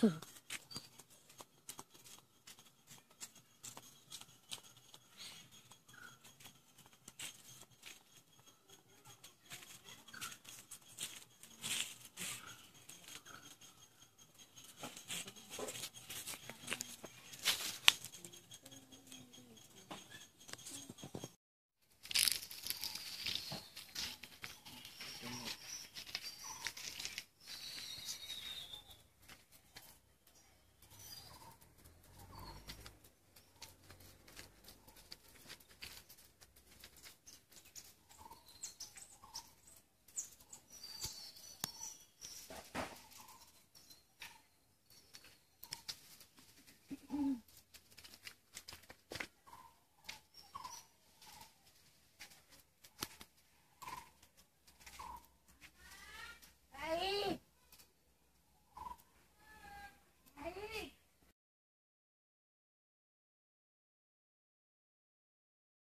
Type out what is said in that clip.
Hmm.